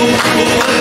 Oh, oh.